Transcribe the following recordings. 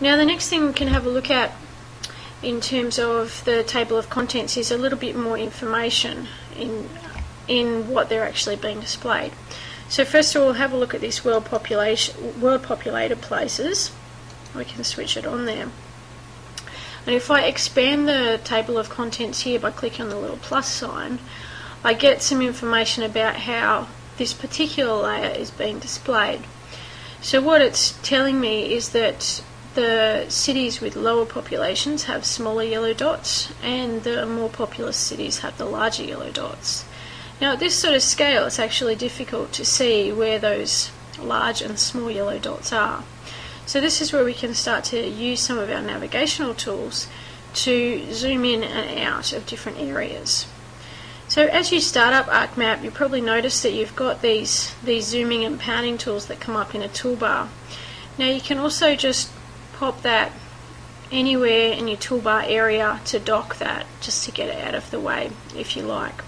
Now the next thing we can have a look at in terms of the table of contents is a little bit more information in in what they're actually being displayed. So first of all, have a look at this world population, world populated places. We can switch it on there. And if I expand the table of contents here by clicking on the little plus sign, I get some information about how this particular layer is being displayed. So what it's telling me is that the cities with lower populations have smaller yellow dots and the more populous cities have the larger yellow dots. Now at this sort of scale it's actually difficult to see where those large and small yellow dots are. So this is where we can start to use some of our navigational tools to zoom in and out of different areas. So as you start up ArcMap, you probably notice that you've got these, these zooming and panning tools that come up in a toolbar. Now you can also just pop that anywhere in your toolbar area to dock that, just to get it out of the way if you like.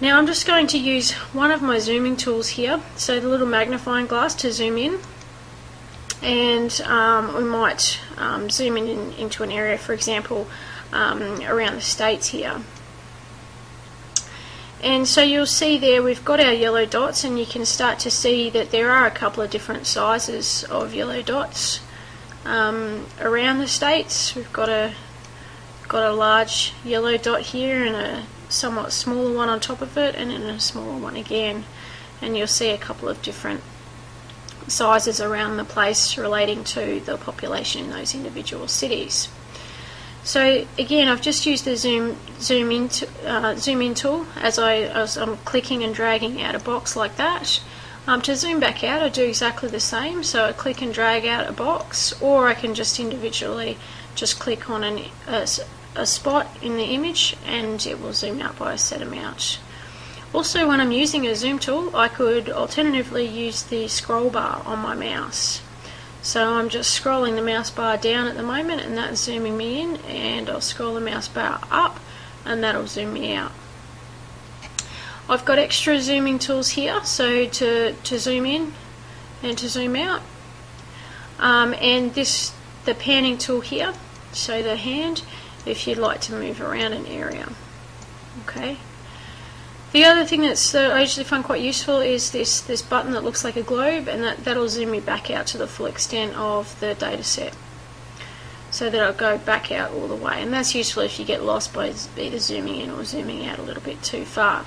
Now I'm just going to use one of my zooming tools here, so the little magnifying glass to zoom in. And um, we might um, zoom in, in, into an area for example um, around the states here. And so you'll see there we've got our yellow dots and you can start to see that there are a couple of different sizes of yellow dots um, around the states we've got a got a large yellow dot here and a somewhat smaller one on top of it and then a smaller one again and you'll see a couple of different sizes around the place relating to the population in those individual cities. So again, I've just used the zoom zoom in uh, zoom in tool as I as I'm clicking and dragging out a box like that. Um, to zoom back out, I do exactly the same. So I click and drag out a box, or I can just individually just click on an, a, a spot in the image, and it will zoom out by a set amount. Also, when I'm using a zoom tool, I could alternatively use the scroll bar on my mouse. So I'm just scrolling the mouse bar down at the moment and that's zooming me in and I'll scroll the mouse bar up and that'll zoom me out. I've got extra zooming tools here so to, to zoom in and to zoom out um, and this the panning tool here so the hand if you'd like to move around an area okay the other thing that's uh, I usually find quite useful is this, this button that looks like a globe and that, that'll zoom me back out to the full extent of the data set. So that I'll go back out all the way and that's useful if you get lost by either zooming in or zooming out a little bit too far.